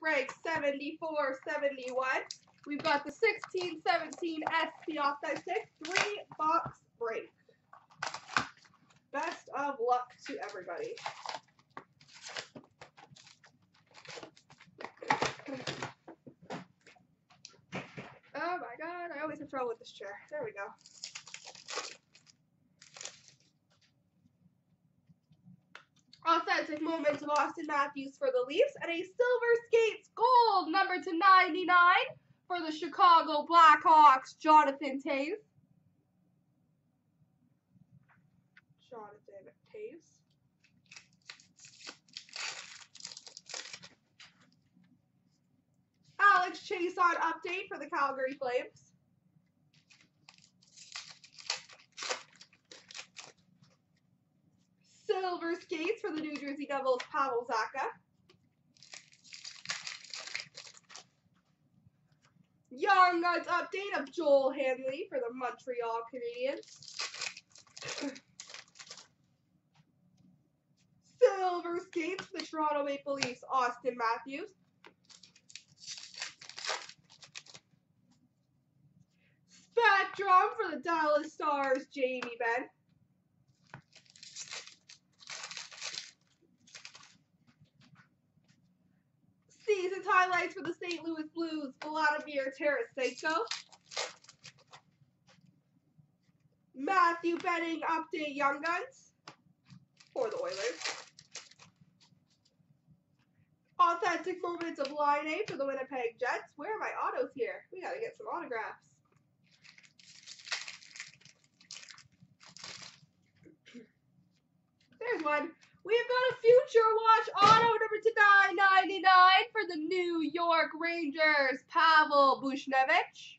break 74 71. We've got the 16 17 SP Authentic three box break. Best of luck to everybody. Oh my god, I always have trouble with this chair. There we go. Authentic moments of Auston Matthews for the Leafs and a Silver Skates gold number to 99 for the Chicago Blackhawks, Jonathan Toews. Jonathan Toews. Alex Chiasson update for the Calgary Flames. Silver skates for the New Jersey Devils, Pavel Zacha. Young Guns update of Joel Hanley for the Montreal Canadiens. Silver skates for the Toronto Maple Leafs, Auston Matthews. Spectrum for the Dallas Stars, Jamie Benn. Season's highlights for the St. Louis Blues, Vladimir Tarasenko. Matthew Benning update Young Guns for the Oilers. Authentic moments of Laine for the Winnipeg Jets. Where are my autos here? We gotta get some autographs. There's one. We've got a future watch auto number to 999 for the New York Rangers, Pavel Buchnevich.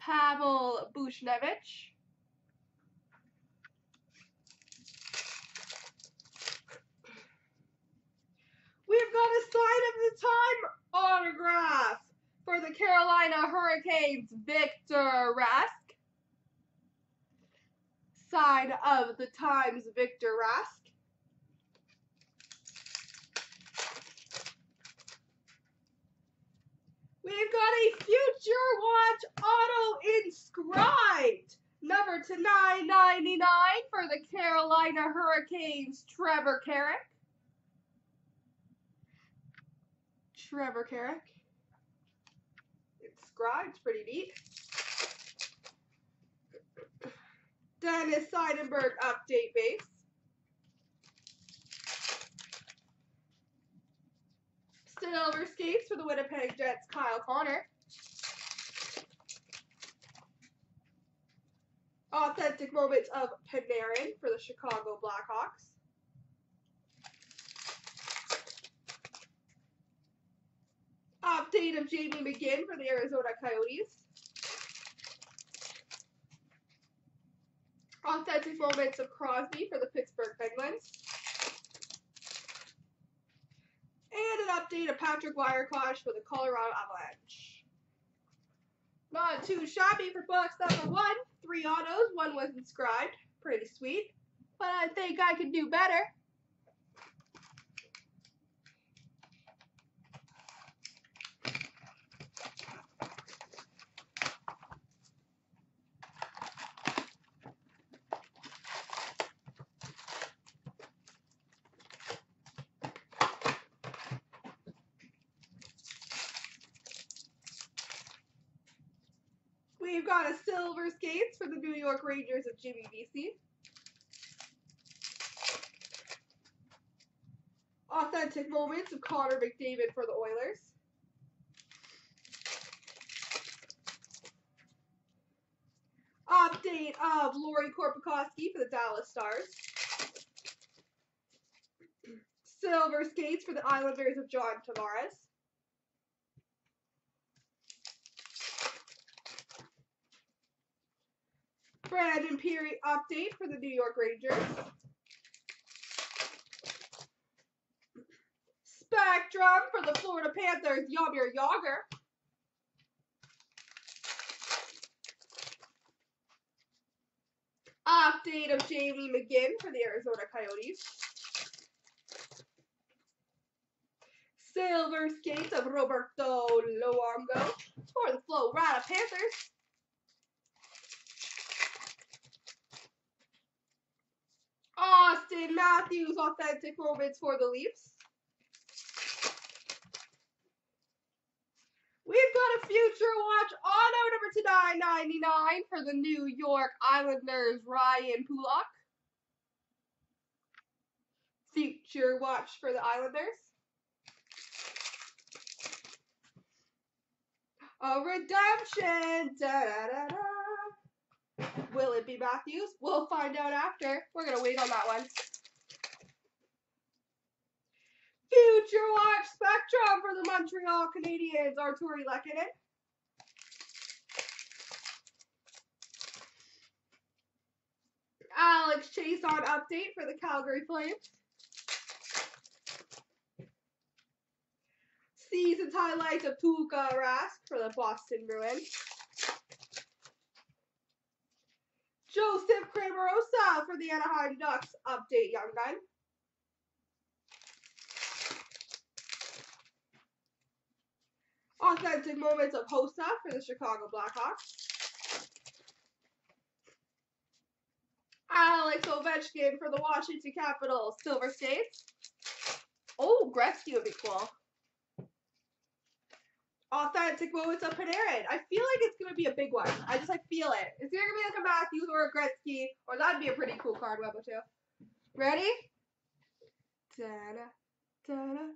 Pavel Buchnevich. We've got a sign of the time autograph for the Carolina Hurricanes, Victor Rask. Of the Times, Victor Rask. We've got a Future Watch Auto inscribed. Number to 999 for the Carolina Hurricanes, Trevor Carrick. Trevor Carrick. Inscribed, pretty neat. Dennis Seidenberg update base. Silver skates for the Winnipeg Jets, Kyle Connor. Authentic moments of Panarin for the Chicago Blackhawks. Update of Jamie McGinn for the Arizona Coyotes. Authentic moments of Crosby for the Pittsburgh Penguins. And an update of Patrick Wiercioch for the Colorado Avalanche. Not too shabby for box number one. Three autos, one was inscribed. Pretty sweet. But I think I could do better. We've got a silver skates for the New York Rangers of Jimmy Vesey. Authentic moments of Connor McDavid for the Oilers. Update of Lauri Korpikoski for the Dallas Stars. Silver skates for the Islanders of John Tavares. Brandon Pirri update for the New York Rangers. Spectrum for the Florida Panthers, Jaromir Jagr. Update of Jamie McGinn for the Arizona Coyotes. Silver skates of Roberto Luongo for the Florida Panthers. Auston Matthews authentic moments for the Leafs. We've got a future watch auto number to 999 for the New York Islanders, Ryan Pulock. Future watch for the Islanders. A redemption. Da, da, da. Will it be Matthews? We'll find out after. We're going to wait on that one. Future Watch Spectrum for the Montreal Canadiens, Artturi Lehkonen. Alex Chiasson update for the Calgary Flames. Season's highlights of Tuukka Rask for the Boston Bruins. Joseph Cramarossa for the Anaheim Ducks update Young Gun. Authentic moments of Hossa for the Chicago Blackhawks. Alex Ovechkin for the Washington Capitals, Silver Skates. Oh, Gretzky would be cool. Authentic moments of Panarin. I feel like it's gonna be a big one. I just like feel it. It's either gonna be like a Matthews or a Gretzky, or that'd be a pretty cool card, Webber too. Ready? Ta-da, ta-da.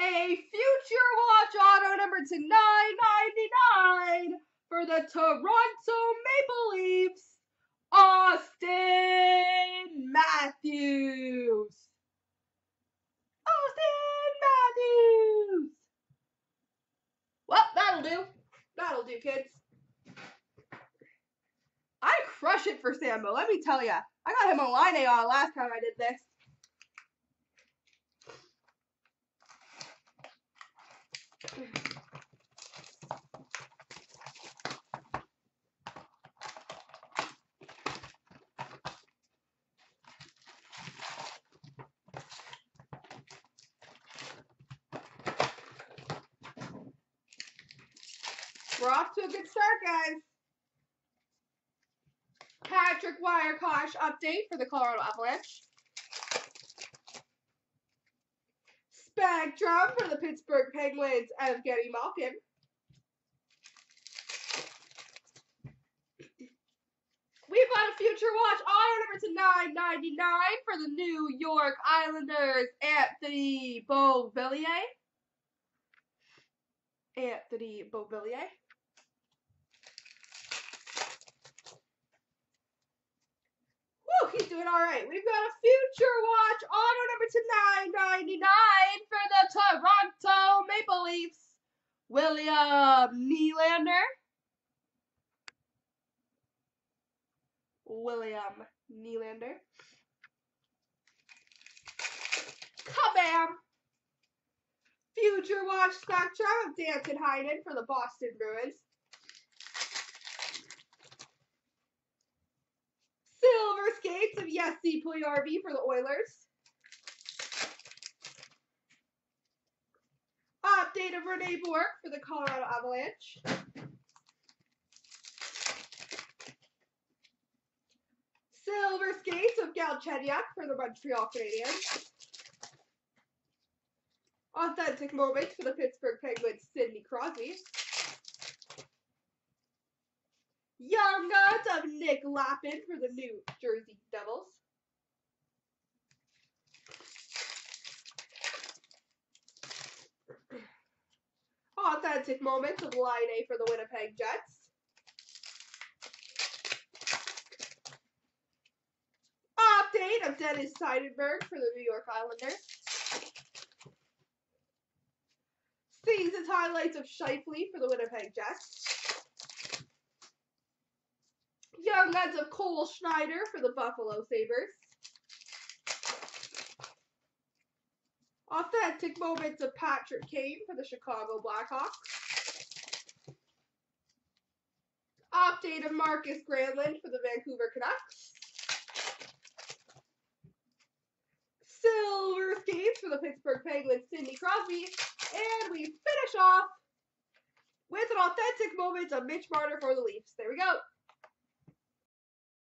A future watch auto number to 999 for the Toronto Maple Leafs, Auston Matthews. Auston Matthews. Well, that'll do. That'll do, kids. I for Sambo, let me tell ya. I got him a line on last time I did this. We're off to a good start, guys. Patrick Wiercioch update for the Colorado Avalanche. Spectrum for the Pittsburgh Penguins, Evgeny Malkin. We've got a future watch auto number to 999 for the New York Islanders, Anthony Beauvillier. Anthony Beauvillier. Woo, he's doing all right. We've got a future watch auto number to 999 for the Toronto Maple Leafs, William Nylander. William Nylander. Kabam! Future Watch Spectrum of Danton Heinen for the Boston Bruins. Silver Skates of Jesse Puljujarvi for the Oilers. Update of Rene Bourque for the Colorado Avalanche. Silver Skates of Galchenyuk for the Montreal Canadiens. Authentic moments for the Pittsburgh Penguins, Sidney Crosby. Young Guns of Nick Lappin for the New Jersey Devils. Authentic moments of Line A for the Winnipeg Jets. Update of Dennis Seidenberg for the New York Islanders. Season's highlights of Scheifele for the Winnipeg Jets. Young Guns of Cole Schneider for the Buffalo Sabres. Authentic moments of Patrick Kane for the Chicago Blackhawks. Update of Markus Granlund for the Vancouver Canucks. Silver Skates for the Pittsburgh Penguins, Sidney Crosby. And we finish off with an authentic moment of Mitch Marner for the Leafs. There we go.